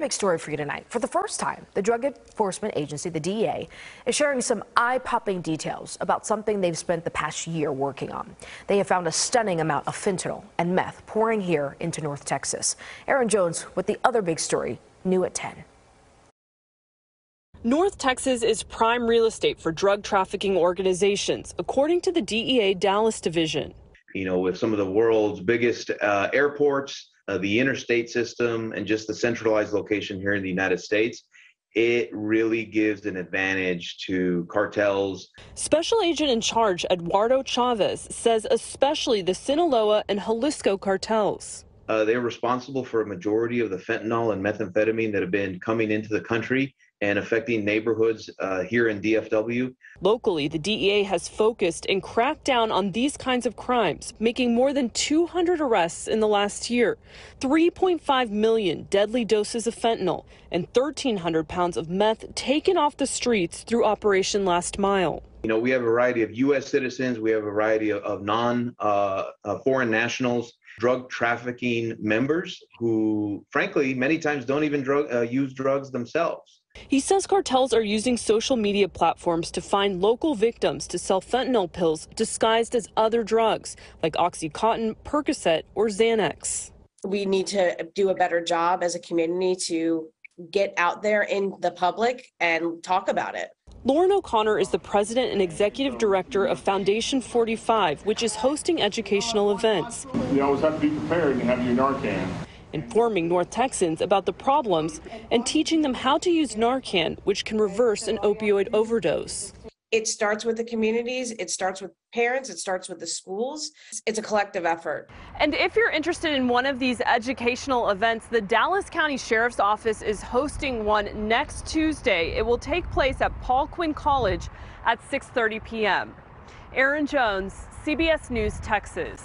Big story for you tonight. For the first time, the Drug Enforcement Agency, the DEA, is sharing some eye popping details about something they've spent the past year working on. They have found a stunning amount of fentanyl and meth pouring here into North Texas. Aaron Jones with the other big story, new at 10. North Texas is prime real estate for drug trafficking organizations, according to the DEA Dallas division. You know, with some of the world's biggest uh, airports, uh, the interstate system, and just the centralized location here in the United States, it really gives an advantage to cartels. Special agent in charge Eduardo Chavez says especially the Sinaloa and Jalisco cartels. Uh, they're responsible for a majority of the fentanyl and methamphetamine that have been coming into the country and affecting neighborhoods uh, here in DFW. Locally, the DEA has focused and cracked down on these kinds of crimes, making more than 200 arrests in the last year, 3.5 million deadly doses of fentanyl, and 1,300 pounds of meth taken off the streets through Operation Last Mile. You know, we have a variety of U.S. citizens, we have a variety of, of non uh, uh, foreign nationals drug trafficking members who, frankly, many times don't even drug, uh, use drugs themselves. He says cartels are using social media platforms to find local victims to sell fentanyl pills disguised as other drugs like Oxycontin, Percocet, or Xanax. We need to do a better job as a community to get out there in the public and talk about it. Lauren O'Connor is the president and executive director of Foundation 45, which is hosting educational events. You always have to be prepared and have your Narcan. Informing North Texans about the problems and teaching them how to use Narcan, which can reverse an opioid overdose. It starts with the communities, it starts with parents, it starts with the schools. It's a collective effort. And if you're interested in one of these educational events, the Dallas County Sheriff's Office is hosting one next Tuesday. It will take place at Paul Quinn College at 6:30 p.m. Aaron Jones, CBS News, Texas.